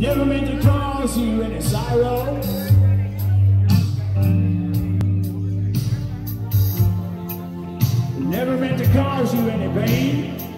Never meant to cause you any sorrow. Never meant to cause you any pain.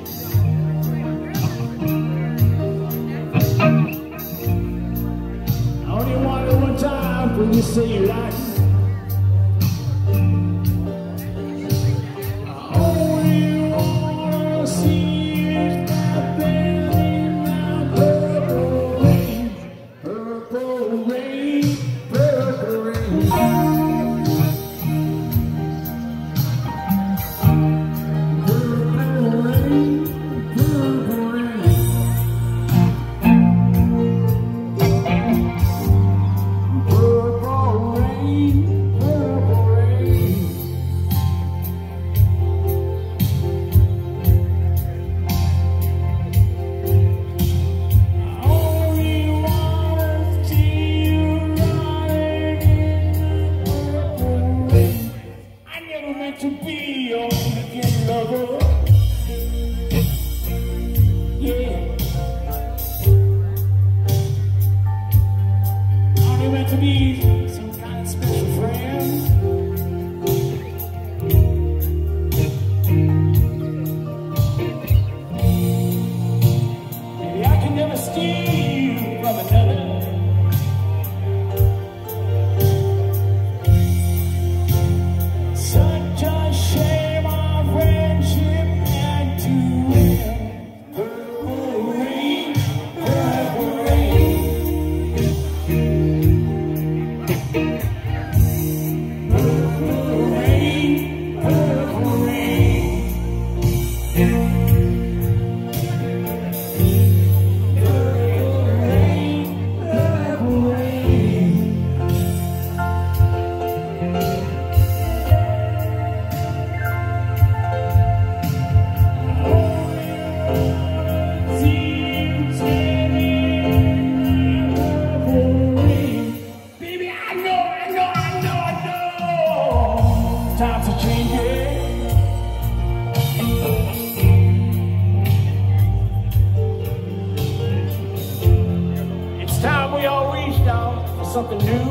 something new,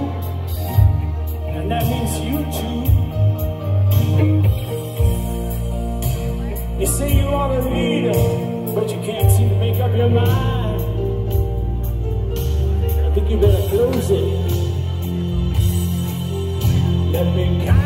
and that means you too. You say you are a leader, but you can't seem to make up your mind. I think you better close it. Let me count.